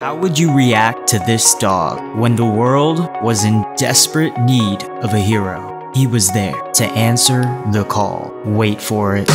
How would you react to this dog when the world was in desperate need of a hero? He was there to answer the call. Wait for it.